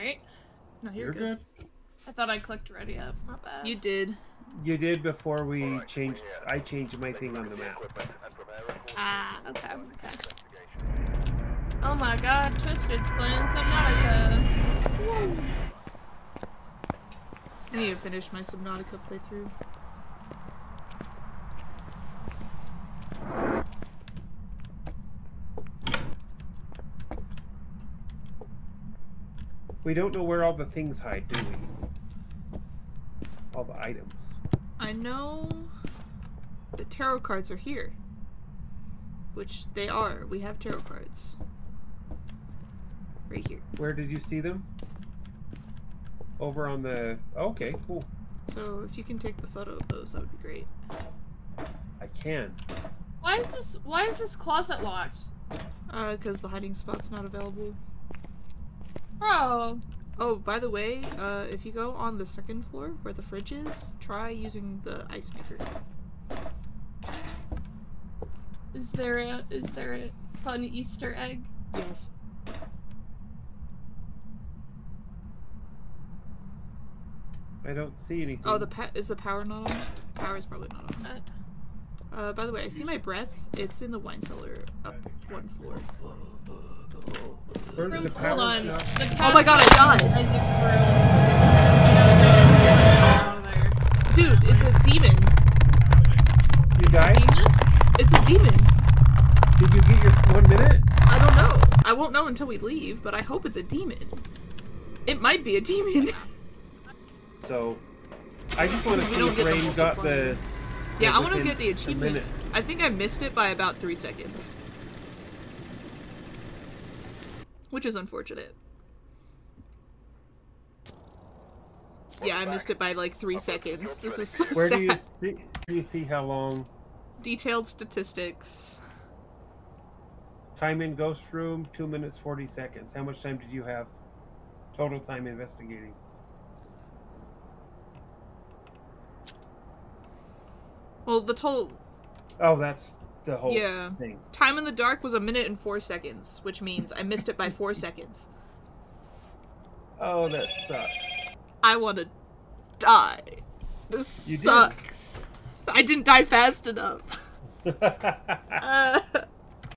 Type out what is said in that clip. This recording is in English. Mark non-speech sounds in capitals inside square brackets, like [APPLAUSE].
Alright. No, you're, You're good. good. I thought I clicked ready up. Not bad. You did. You did before we changed. I changed my thing on the map. Ah, okay, okay. Oh my god, Twisted's playing Subnautica. I need to finish my Subnautica playthrough. We don't know where all the things hide, do we? All the items. I know the tarot cards are here. Which they are. We have tarot cards. Right here. Where did you see them? Over on the. Okay, cool. So if you can take the photo of those, that would be great. I can. Why is this why is this closet locked? Uh, because the hiding spot's not available. Bro. Oh, by the way, uh, if you go on the second floor where the fridge is, try using the ice maker. Is there a is there a fun Easter egg? Yes. I don't see anything. Oh, the pa- is the power not on? Power is probably not on. Uh, Uh, by the way, I see my breath. It's in the wine cellar up one floor. Where did the power hold on. Oh my god, I died! Dude, it's a demon. You died? It's a demon. Did you get your one minute? I don't know. I won't know until we leave, but I hope it's a demon. It might be a demon. [LAUGHS] So, I just want to see if Rain got the. Yeah, I want to get the achievement. I think I missed it by about three seconds. Which is unfortunate. Yeah, I missed it by like three seconds. This is so Where sad. do you see? Do you see how long? Detailed statistics. Time in ghost room two minutes forty seconds. How much time did you have? Total time investigating. Well, the total Oh, that's the whole Yeah. thing. time in the dark was a minute and four seconds, which means I missed it by four seconds. Oh, that sucks. I want to die. This You did. sucks. I didn't die fast enough. [LAUGHS] [LAUGHS] [LAUGHS] Uh,